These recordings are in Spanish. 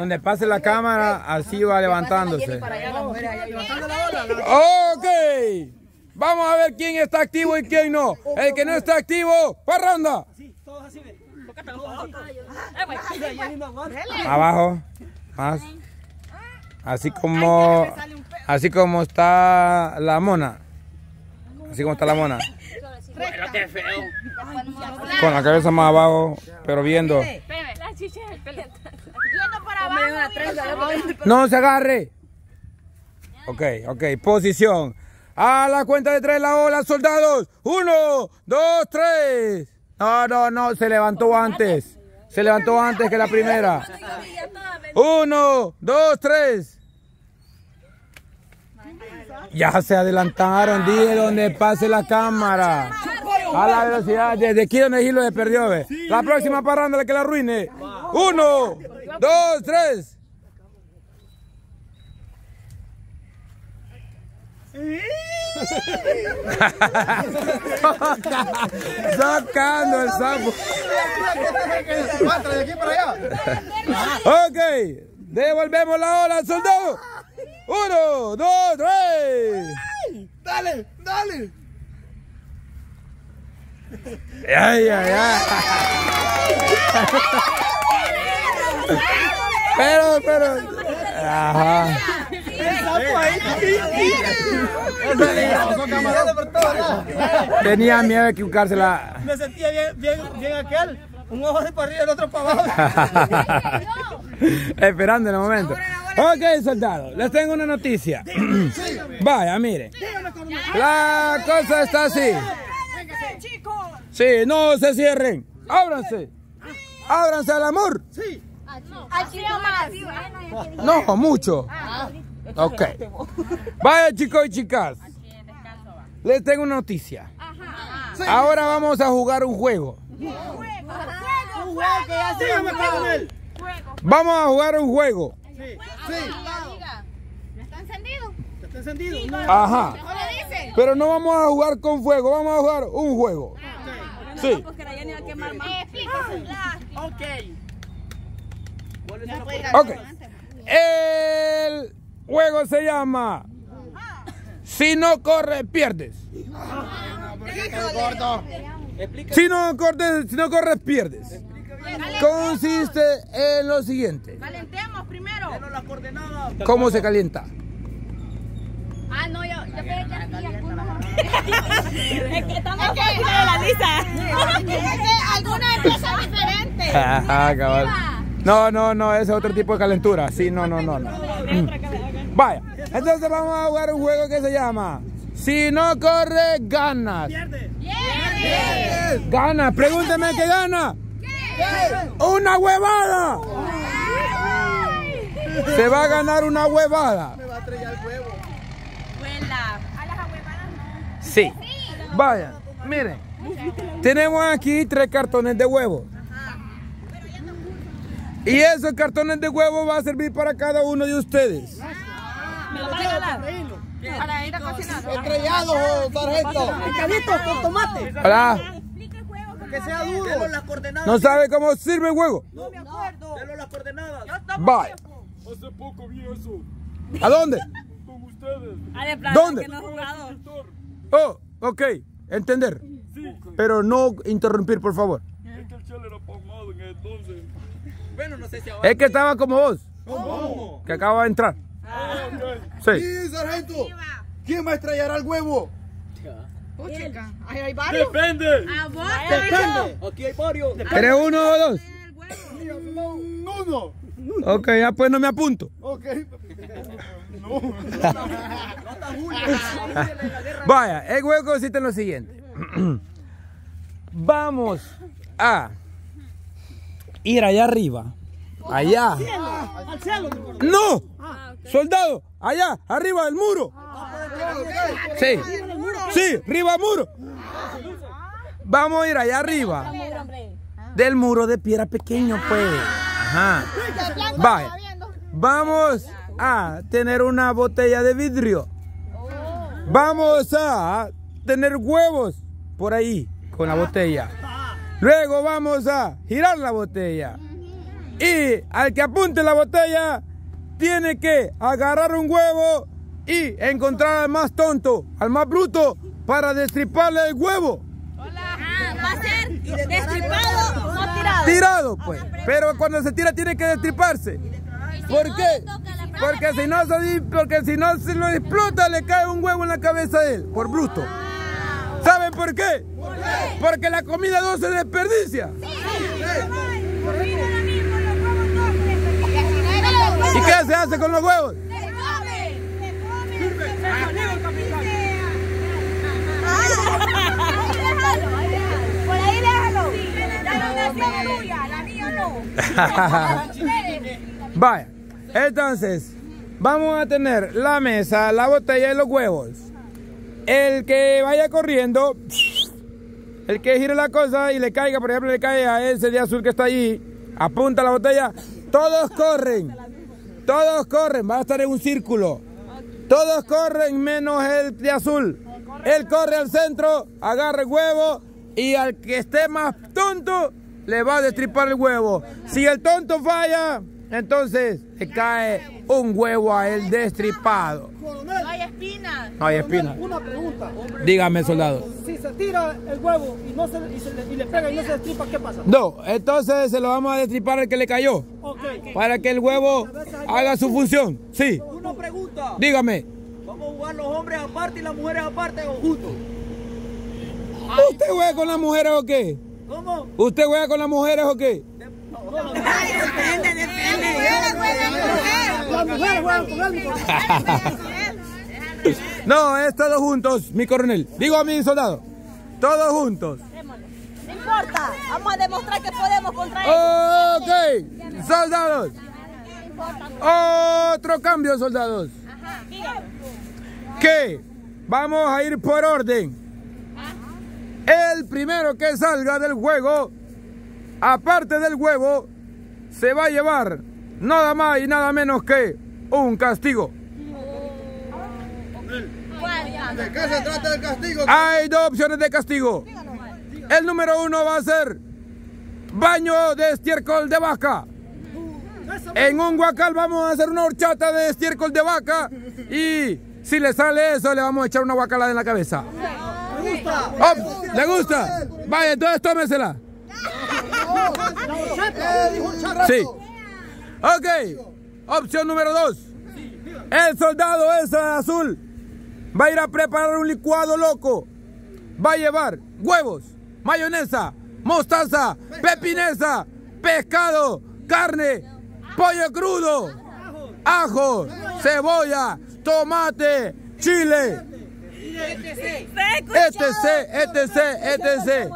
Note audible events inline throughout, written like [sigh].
Donde pase la cámara, así va levantándose. Ok. Vamos a ver quién está activo y quién no. El que no está activo, parranda. Abajo. Más. Así como, así como está la mona. Así como está la mona. Con la cabeza más abajo, pero viendo. No se agarre. Ok, ok, posición. A la cuenta de tres la ola, soldados. Uno, dos, tres. No, no, no, se levantó antes. Se levantó antes que la primera. Uno, dos, tres. Ya se adelantaron, dije donde pase la cámara. A la velocidad, desde aquí donde Gilo se perdió. ve. La próxima parándola que la arruine. Uno, dos, tres. [laughs] Sacando el sapo. de aquí para allá. Ok, devolvemos la ola soldado. Uno, dos, tres. Dale, dale. Ay, ay, ay. Pero, pero. Ajá. Tenía miedo de equivocársela. Me sentía bien, bien, bien aquel. Un ojo de para arriba y el otro para abajo. [laughs] Esperando en el momento. Ok, soldado, les tengo una noticia. [clears throat] Vaya, mire. La cosa está así. Sí, no se cierren. Ábranse. Ábranse al amor. No, mucho. Ok. Vaya, chicos y chicas. Les tengo una noticia. Ahora vamos a jugar un juego. Dígame con él. Vamos a jugar un juego. ¿Está encendido? ¿Está encendido? Ajá. Pero no vamos a jugar con fuego, vamos a jugar un juego. Sí. Ok. Ok. El juego se llama Si no corres, pierdes. Si no corres, si no corres, pierdes. Consiste en lo siguiente. Calentemos primero. ¿Cómo se calienta? Ah, no, yo, yo pensé que aquí [laughs] Es que estamos [laughs] de la lista. [laughs] Es que alguna empresa diferente. Ajá, cabal. No, no, no, ese es otro tipo de calentura. Sí, no, no, no. no. [laughs] Vaya, entonces vamos a jugar un juego que se llama Si no corres, ganas. Gana, pregúnteme qué gana. Una huevada. Se va a ganar una huevada. Me va a estrellar el huevo. A las no. Sí. Vaya, miren. Tenemos aquí tres cartones de huevo. Y esos cartones de huevo va a servir para cada uno de ustedes. Para ir a cocinar. Estrellados, sargento. Picaditos con tomate. Hola. Que sea duro. las coordenadas. ¿No sabe cómo sirve el huevo? No me acuerdo. Delo las coordenadas. Vaya. Hace poco vi eso ¿A dónde? con ustedes. ¿Dónde? Escritor. Oh, ok. Entender. Sí, Pero no interrumpir, por favor. Era en entonces. Bueno, no sé si ahora. Es que estaba como vos, ¿Cómo? que acaba de entrar. Ah, ok. Sí. Sí, sargento. ¿Quién va a estrellar al huevo? Depende. Depende. Aquí hay varios. ¿Eres uno o dos? Uno. Ok, ya pues no me apunto. Ok. [laughs] Vaya, el juego consiste en lo siguiente. [clears throat] Vamos a ir allá arriba. Allá. Al cielo. ¡No! Soldado, allá, arriba del muro. Sí. Sí, arriba del muro. Vamos a ir allá arriba. Del muro de piedra pequeño, pues. Ajá. Vaya. Vamos a tener una botella de vidrio. Vamos a tener huevos por ahí con la botella. Luego vamos a girar la botella. Y al que apunte la botella, tiene que agarrar un huevo y encontrar al más tonto, al más bruto, para destriparle el huevo. Ah, va a ser destripado, no tirado. Tirado, pues. Pero cuando se tira tiene que destriparse. ¿Por qué? Porque si no se, porque si no se lo explota, le cae un huevo en la cabeza a él, por bruto. ¿Saben por qué? Porque la comida no se desperdicia. ¿Y qué se hace con los huevos? Por ahí déjalo. La nominación es tuya, la mía no. [laughs] Vaya, entonces, vamos a tener la mesa, la botella y los huevos. El que vaya corriendo, el que gire la cosa y le caiga, por ejemplo, le cae a ese de azul que está allí, apunta la botella, todos corren, todos corren, va a estar en un círculo. Todos corren menos el de azul. Él corre al centro, agarra el huevo y al que esté más tonto le va a destripar el huevo. Si el tonto falla, entonces le cae un huevo a él destripado. No hay espinas. No hay espina. una pregunta. Dígame, soldado. Se tira el huevo y, no se, y, se le, y le pega y no se destripa, ¿qué pasa? No, entonces se lo vamos a destripar al que le cayó. Ok. Para que el huevo haga su función. Sí, Una pregunta. dígame. ¿Vamos a jugar los hombres aparte y las mujeres aparte o juntos? ¿Usted juega con las mujeres o qué? ¿Cómo? ¿Usted juega con las mujeres o qué? Las mujeres juegan con él, mi coronel. No, es todos juntos, mi coronel. Digo a mi soldado. Todos juntos. No importa. Vamos a demostrar que podemos contra ellos. Ok, soldados. Otro cambio, soldados. Que vamos a ir por orden. El primero que salga del juego, aparte del huevo, se va a llevar nada más y nada menos que un castigo. ¿De qué se trata el castigo? Hay dos opciones de castigo. El número uno va a ser baño de estiércol de vaca. En un guacal vamos a hacer una horchata de estiércol de vaca y si le sale eso le vamos a echar una guacalada en la cabeza. Oh, ¿Le gusta? Vaya, entonces tómesela. Sí. Ok. Opción número dos. El soldado ese azul va a ir a preparar un licuado loco. Va a llevar huevos, mayonesa, mostaza, pepinesa, pescado, carne, pollo crudo, ajo, cebolla, tomate, chile, etc, etc, etc.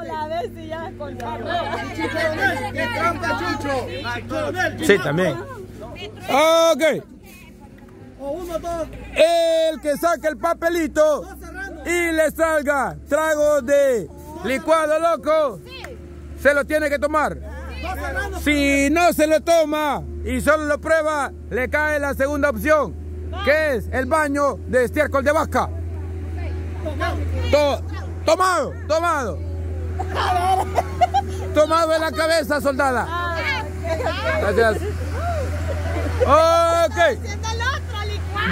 ¿Qué trampa, Chucho? Sí, también. Ok. O uno, dos. Que saque el papelito y le salga trago de licuado loco, se lo tiene que tomar. Si no se lo toma y solo lo prueba, le cae la segunda opción, que es el baño de estiércol de vaca. To- tomado, tomado. Tomado en la cabeza, soldada. Gracias. Ok.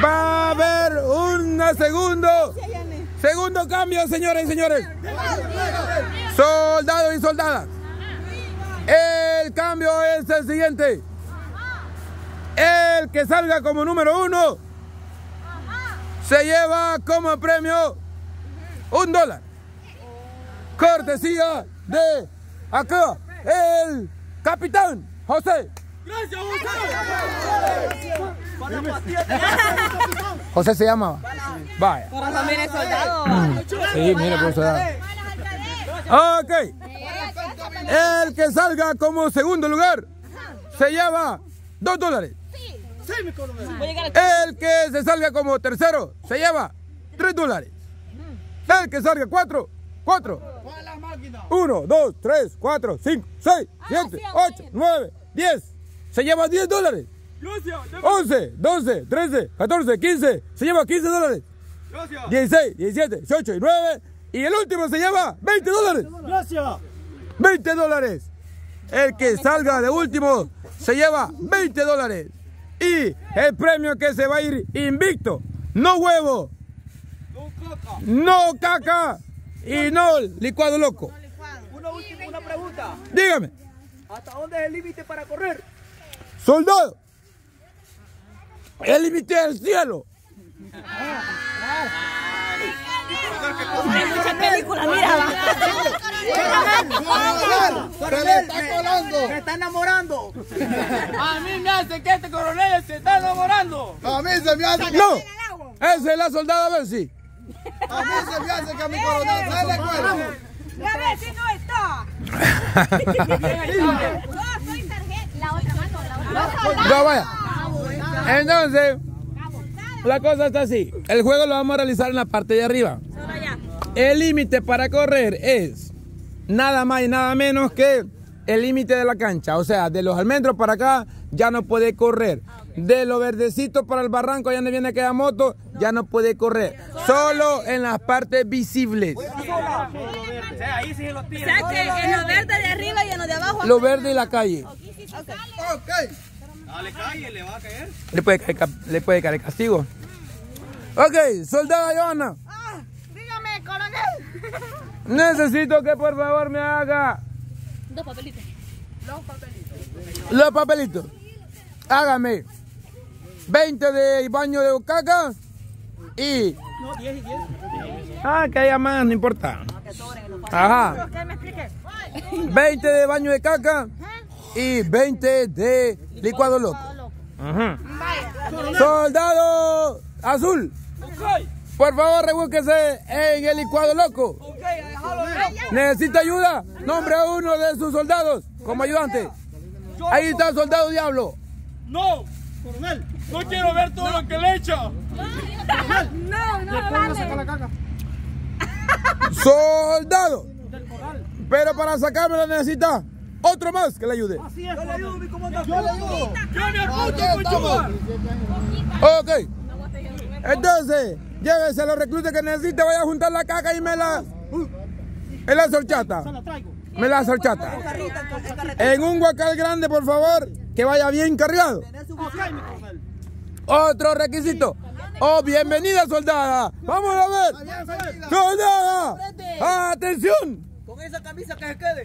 Va a haber un segundo. Segundo cambio, señores y señores. Soldados y soldadas. El cambio es el siguiente. El que salga como número uno se lleva como premio un dólar. Cortesía de acá, el capitán José. José [laughs] se llama. Vaya. Sí, mire, por soldado. Ok. El que salga como segundo lugar se lleva dos dólares. El que se salga como tercero se lleva tres dólares. El que salga cuatro, cuatro. Uno, dos, tres, cuatro, cinco, seis, siete, ocho, nueve, diez. Se lleva diez dólares. Gracias. 11, 12, 13, 14, 15. Se lleva 15 dólares. Gracias. 16, 17, 18 y 9. Y el último se lleva 20 dólares. Gracias. 20 dólares. el que salga de último se lleva 20 dólares. Y el premio que se va a ir invicto, no huevo, no caca y no licuado loco. Una última una pregunta. Dígame, ¿Hasta dónde es el límite para correr? soldado, el límite del cielo. Mucha película, mira. Se le está colando. ¡Se está enamorando! A mí me hace que este coronel se está enamorando. A mí se me hace que, No, esa es la soldada Bessie. a mí se me hace que a mi coronel se le cuelga. A ver si no está. [laughs] No, soy tarjeta. La otra mano, la otra. No, vaya. Entonces, la cosa está así. El juego lo vamos a realizar en la parte de arriba. El límite para correr es nada más y nada menos que el límite de la cancha. O sea, de los almendros para acá ya no puede correr. De lo verdecito para el barranco, allá donde viene aquella moto, ya no puede correr. Solo en las partes visibles. Ahí sí se lo tira. O sea que en lo verde de arriba y en lo de abajo. Lo verde y la calle. Dale, calle, le va a caer. Le puede caer, le puede caer castigo. Ok, soldada Joana. Ah, dígame, coronel. [laughs] Necesito que por favor me haga Dos papelitos. los papelitos. Hágame 20 de baño de caca y. No, 10 y 10. Ah, que haya más, no importa. Ajá. Que me explique. 20 de baño de caca y 20 de licuado loco. Ajá. Soldado azul, por favor, rebúsquese en el licuado loco. ¿Necesita ayuda? Nombre a uno de sus soldados como ayudante. Ahí está el soldado diablo. No, coronel, no quiero ver todo lo que le he hecho. No, no, vale. Soldado. Pero para sacármelo necesita otro más que le ayude. Así es, yo le ayudo, mi comandante. Yo le ayudo. Yo me apunto. Ok. Entonces, llévese a los reclutas que necesite, vaya a juntar la caca y me la... En la sorchata. La traigo. Me la sorchata. En un guacal grande, por favor, que vaya bien cargado. Otro requisito. Oh, bienvenida, soldada. Vamos a ver. Soldada. Atención. Con esa camisa que se quede.